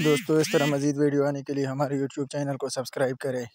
दोस्तों इस तरह मज़ीद वीडियो आने के लिए हमारे यूट्यूब चैनल को सब्सक्राइब करें।